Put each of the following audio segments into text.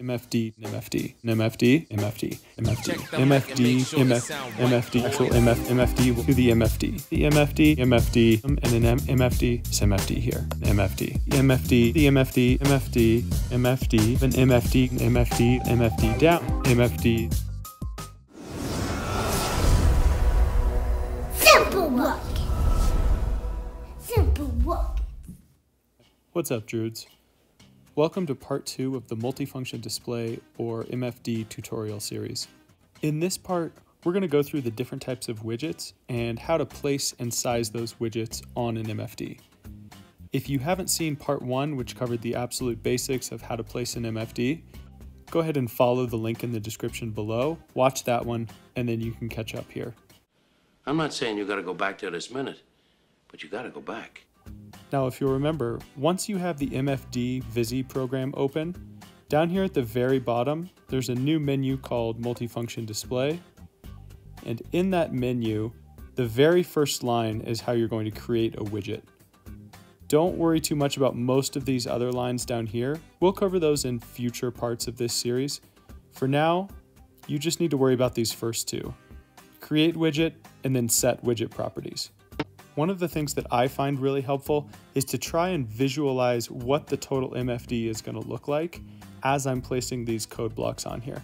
MFD, MFD, MFD, MFD, MFD, Check the mic and make MFD, sure the MF, sound right. MFD, actual MF, MFD to the MFD, the MFD, MFD, um, and an M, MFD, this MFD here, MFD, MFD, the MFD, MFD, MFD, an MFD, MFD, MFD down, MFD, Simple walk. Simple walk. What's up, Droods? Welcome to part two of the multifunction display or MFD tutorial series. In this part, we're going to go through the different types of widgets and how to place and size those widgets on an MFD. If you haven't seen part one, which covered the absolute basics of how to place an MFD, go ahead and follow the link in the description below, watch that one, and then you can catch up here. I'm not saying you gotta go back there this minute, but you gotta go back. Now, if you'll remember, once you have the MFD Vizzy program open, down here at the very bottom, there's a new menu called Multifunction Display. And in that menu, the very first line is how you're going to create a widget. Don't worry too much about most of these other lines down here. We'll cover those in future parts of this series. For now, you just need to worry about these first two. Create widget and then set widget properties. One of the things that I find really helpful is to try and visualize what the total MFD is going to look like as I'm placing these code blocks on here.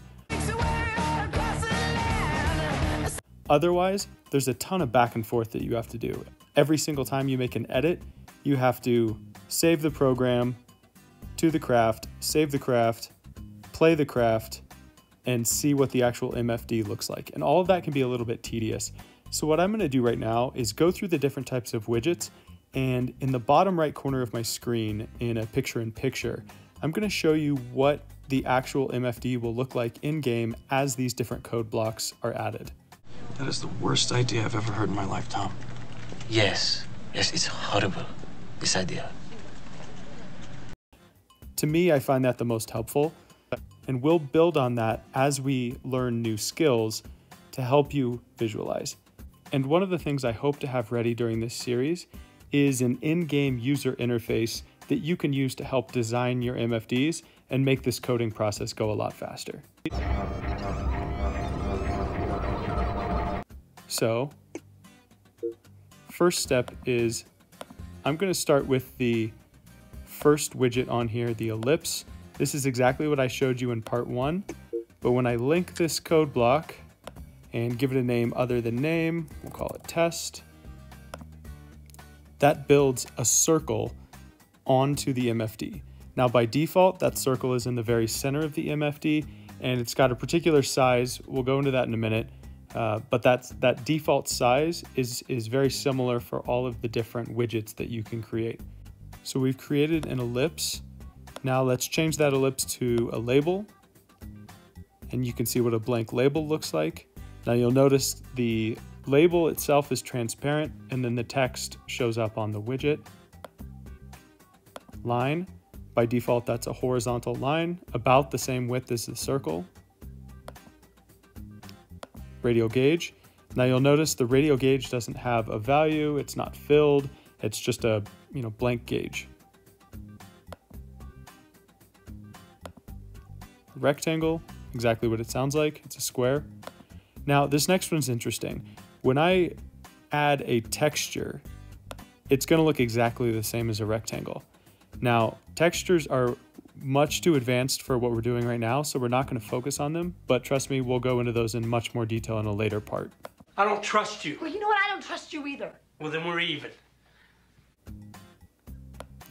Otherwise, there's a ton of back and forth that you have to do. Every single time you make an edit, you have to save the program to the craft, save the craft, play the craft, and see what the actual MFD looks like. And all of that can be a little bit tedious. So what I'm gonna do right now is go through the different types of widgets and in the bottom right corner of my screen in a picture in picture, I'm gonna show you what the actual MFD will look like in game as these different code blocks are added. That is the worst idea I've ever heard in my life, Tom. Yes, yes, it's horrible, this idea. To me, I find that the most helpful, and we'll build on that as we learn new skills to help you visualize. And one of the things I hope to have ready during this series is an in game user interface that you can use to help design your MFDs and make this coding process go a lot faster. So, first step is I'm going to start with the first widget on here, the ellipse. This is exactly what I showed you in part one, but when I link this code block and give it a name other than name, we'll call it test, that builds a circle onto the MFD. Now by default, that circle is in the very center of the MFD and it's got a particular size. We'll go into that in a minute. Uh, but that's that default size is is very similar for all of the different widgets that you can create. So we've created an ellipse. Now let's change that ellipse to a label. And you can see what a blank label looks like. Now you'll notice the label itself is transparent and then the text shows up on the widget. Line, by default that's a horizontal line about the same width as the circle. Radial gauge. Now you'll notice the radial gauge doesn't have a value, it's not filled, it's just a you know blank gauge. Rectangle, exactly what it sounds like, it's a square. Now this next one's interesting. When I add a texture, it's gonna look exactly the same as a rectangle. Now, textures are much too advanced for what we're doing right now, so we're not going to focus on them, but trust me, we'll go into those in much more detail in a later part. I don't trust you. Well, you know what? I don't trust you either. Well, then we're even.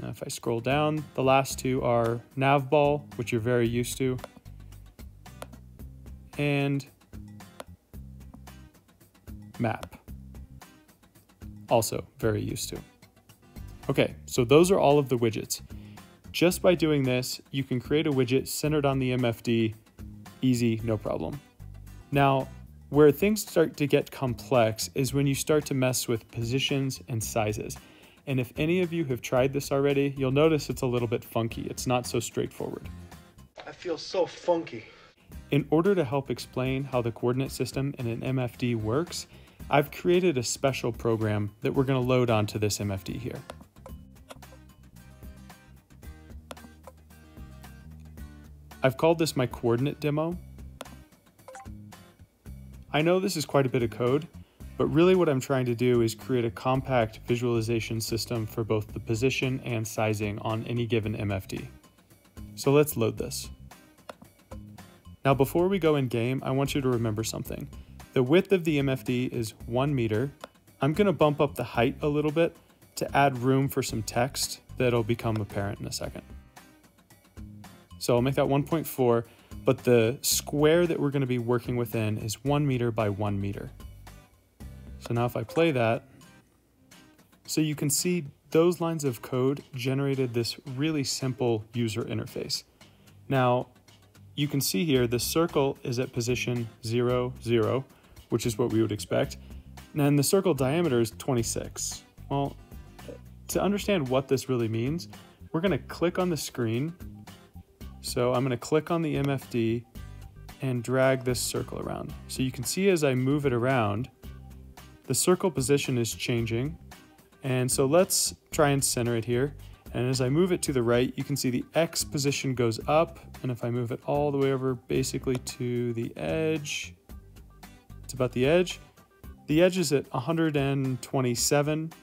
Now, if I scroll down, the last two are navball, which you're very used to, and map, also very used to. Okay, so those are all of the widgets. Just by doing this, you can create a widget centered on the MFD, easy, no problem. Now, where things start to get complex is when you start to mess with positions and sizes. And if any of you have tried this already, you'll notice it's a little bit funky. It's not so straightforward. I feel so funky. In order to help explain how the coordinate system in an MFD works, I've created a special program that we're going to load onto this MFD here. I've called this my coordinate demo. I know this is quite a bit of code, but really what I'm trying to do is create a compact visualization system for both the position and sizing on any given MFD. So let's load this. Now before we go in game, I want you to remember something. The width of the MFD is one meter. I'm gonna bump up the height a little bit to add room for some text that'll become apparent in a second. So I'll make that 1.4, but the square that we're gonna be working within is one meter by one meter. So now if I play that, so you can see those lines of code generated this really simple user interface. Now, you can see here the circle is at position 0, 0, which is what we would expect. And the circle diameter is 26. Well, to understand what this really means, we're going to click on the screen. So I'm going to click on the MFD and drag this circle around. So you can see as I move it around, the circle position is changing. And so let's try and center it here. And as I move it to the right, you can see the X position goes up. And if I move it all the way over basically to the edge, it's about the edge. The edge is at 127.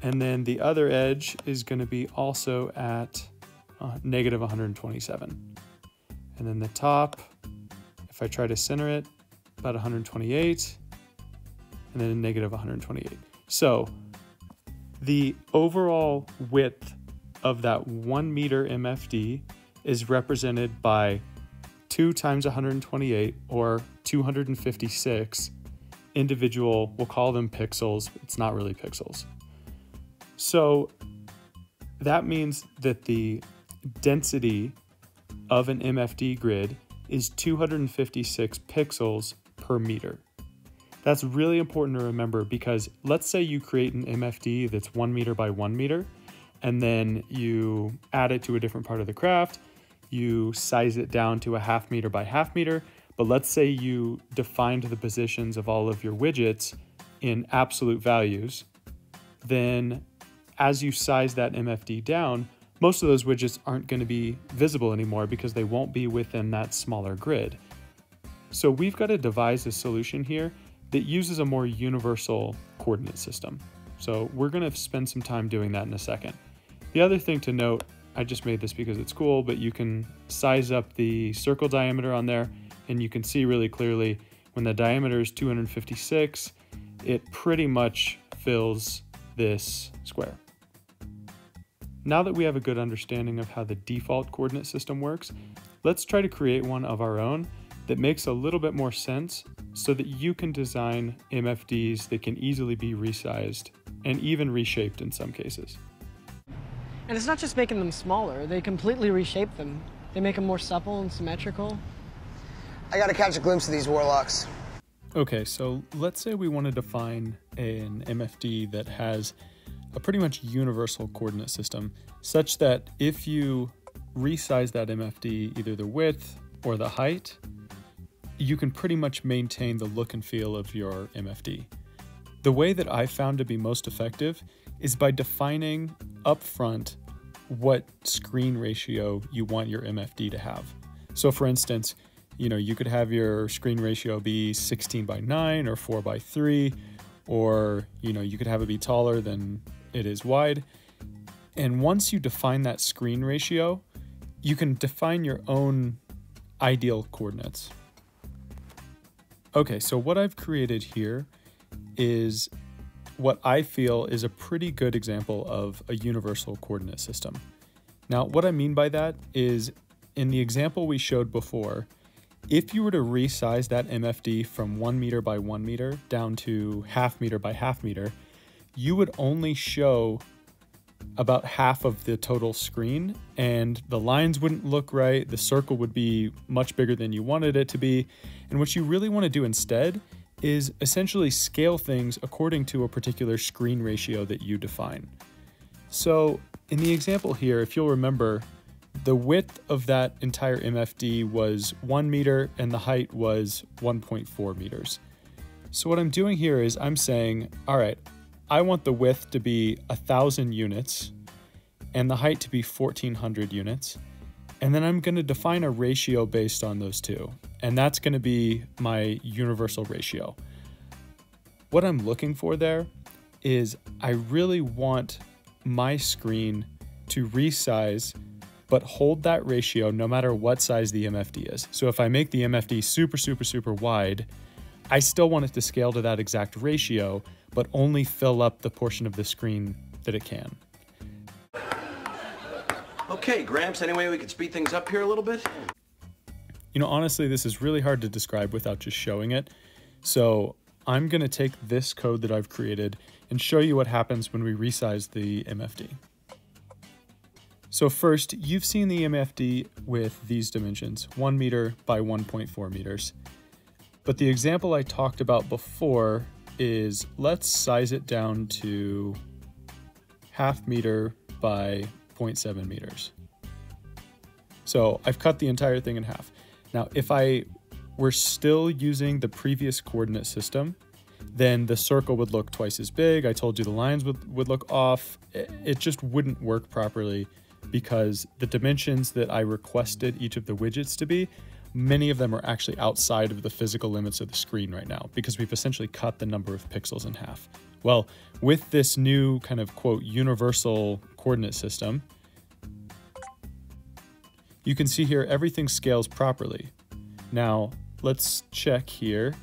And then the other edge is going to be also at uh, negative 127. And then the top, if I try to center it, about 128 and then negative 128. So the overall width of that one meter MFD is represented by 2 times 128 or 256 individual, we'll call them pixels. It's not really pixels. So that means that the density of an MFD grid is 256 pixels per meter. That's really important to remember because let's say you create an MFD that's one meter by one meter, and then you add it to a different part of the craft, you size it down to a half meter by half meter, but let's say you defined the positions of all of your widgets in absolute values, then as you size that MFD down, most of those widgets aren't going to be visible anymore because they won't be within that smaller grid. So we've got to devise a solution here that uses a more universal coordinate system. So we're going to spend some time doing that in a second. The other thing to note, I just made this because it's cool, but you can size up the circle diameter on there and you can see really clearly when the diameter is 256, it pretty much fills this square. Now that we have a good understanding of how the default coordinate system works, let's try to create one of our own that makes a little bit more sense so that you can design MFDs that can easily be resized and even reshaped in some cases. And it's not just making them smaller, they completely reshape them. They make them more supple and symmetrical. I gotta catch a glimpse of these warlocks. Okay, so let's say we want to define an MFD that has a pretty much universal coordinate system, such that if you resize that MFD, either the width or the height, you can pretty much maintain the look and feel of your MFD. The way that I found to be most effective is by defining upfront what screen ratio you want your MFD to have. So for instance, you know, you could have your screen ratio be 16 by 9 or 4 by 3 or, you know, you could have it be taller than it is wide. And once you define that screen ratio, you can define your own ideal coordinates. Okay, so what I've created here is what I feel is a pretty good example of a universal coordinate system. Now, what I mean by that is in the example we showed before, if you were to resize that MFD from one meter by one meter down to half meter by half meter, you would only show about half of the total screen and the lines wouldn't look right. The circle would be much bigger than you wanted it to be. And what you really want to do instead is essentially scale things according to a particular screen ratio that you define. So in the example here, if you'll remember, the width of that entire MFD was one meter and the height was 1.4 meters. So what I'm doing here is I'm saying, all right, I want the width to be a thousand units and the height to be 1400 units. And then I'm going to define a ratio based on those two. And that's going to be my universal ratio. What I'm looking for there is I really want my screen to resize but hold that ratio no matter what size the MFD is. So if I make the MFD super, super, super wide, I still want it to scale to that exact ratio, but only fill up the portion of the screen that it can. Okay, Gramps, any way we could speed things up here a little bit? You know, honestly, this is really hard to describe without just showing it. So I'm going to take this code that I've created and show you what happens when we resize the MFD. So first, you've seen the MFD with these dimensions, 1 meter by 1.4 meters. But the example I talked about before is let's size it down to half meter by 0.7 meters. So I've cut the entire thing in half. Now, if I were still using the previous coordinate system, then the circle would look twice as big. I told you the lines would, would look off. It just wouldn't work properly because the dimensions that I requested each of the widgets to be, many of them are actually outside of the physical limits of the screen right now because we've essentially cut the number of pixels in half. Well, with this new kind of quote universal coordinate system, you can see here everything scales properly. Now, let's check here.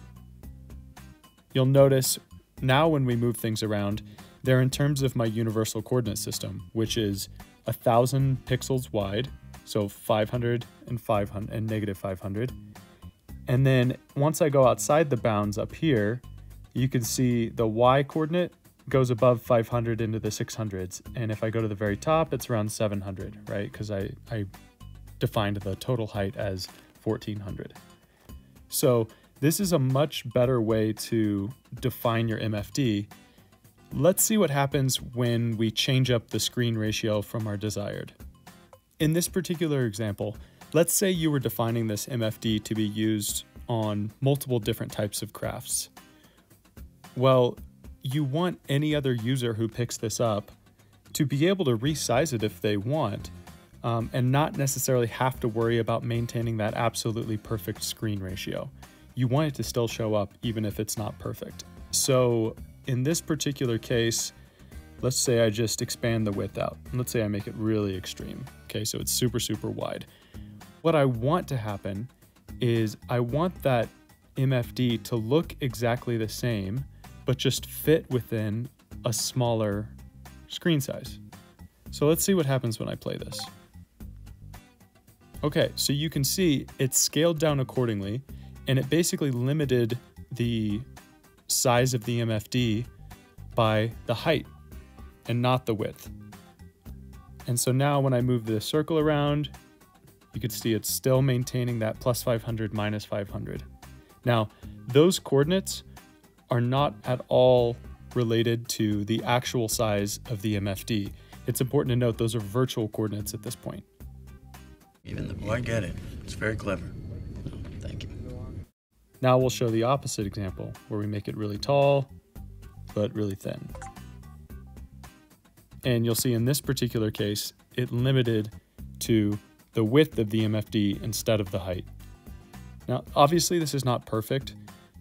You'll notice now when we move things around, they're in terms of my universal coordinate system, which is a thousand pixels wide, so 500 and 500 and negative 500. And then once I go outside the bounds up here, you can see the y coordinate goes above 500 into the 600s. And if I go to the very top, it's around 700, right? Because I, I defined the total height as 1400. So this is a much better way to define your MFD. Let's see what happens when we change up the screen ratio from our desired. In this particular example, let's say you were defining this MFD to be used on multiple different types of crafts. Well, you want any other user who picks this up to be able to resize it if they want um, and not necessarily have to worry about maintaining that absolutely perfect screen ratio. You want it to still show up even if it's not perfect. So in this particular case, let's say I just expand the width out. Let's say I make it really extreme. Okay, so it's super, super wide. What I want to happen is I want that MFD to look exactly the same but just fit within a smaller screen size. So let's see what happens when I play this. Okay, so you can see it's scaled down accordingly, and it basically limited the size of the MFD by the height and not the width. And so now when I move the circle around, you can see it's still maintaining that plus 500, minus 500. Now, those coordinates are not at all related to the actual size of the MFD. It's important to note those are virtual coordinates at this point. Even the oh, I get it. It's very clever. Now we'll show the opposite example where we make it really tall, but really thin. And you'll see in this particular case, it limited to the width of the MFD instead of the height. Now, obviously this is not perfect,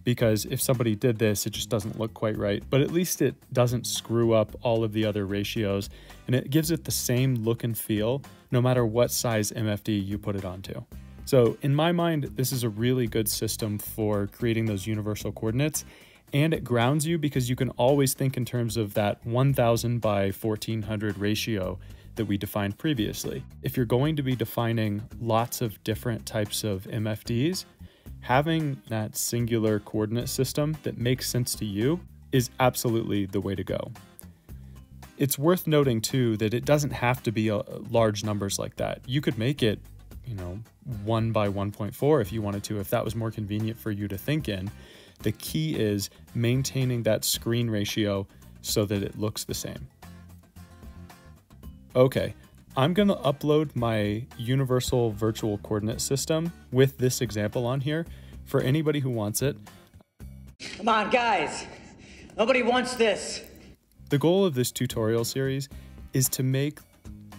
because if somebody did this, it just doesn't look quite right. But at least it doesn't screw up all of the other ratios and it gives it the same look and feel no matter what size MFD you put it onto. So, in my mind, this is a really good system for creating those universal coordinates. And it grounds you because you can always think in terms of that 1000 by 1400 ratio that we defined previously. If you're going to be defining lots of different types of MFDs, having that singular coordinate system that makes sense to you is absolutely the way to go. It's worth noting too that it doesn't have to be a, large numbers like that. You could make it, you know, 1 by 1.4 if you wanted to, if that was more convenient for you to think in. The key is maintaining that screen ratio so that it looks the same. Okay, I'm going to upload my universal virtual coordinate system with this example on here for anybody who wants it. Come on, guys. Nobody wants this. The goal of this tutorial series is to make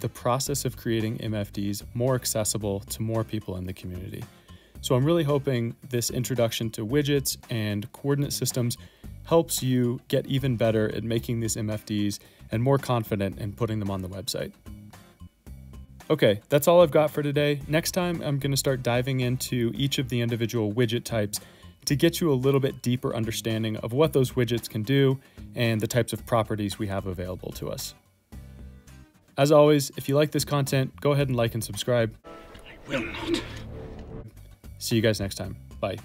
the process of creating MFDs more accessible to more people in the community. So I'm really hoping this introduction to widgets and coordinate systems helps you get even better at making these MFDs and more confident in putting them on the website. Okay, that's all I've got for today. Next time, I'm going to start diving into each of the individual widget types to get you a little bit deeper understanding of what those widgets can do and the types of properties we have available to us. As always, if you like this content, go ahead and like and subscribe. I will not. See you guys next time. Bye.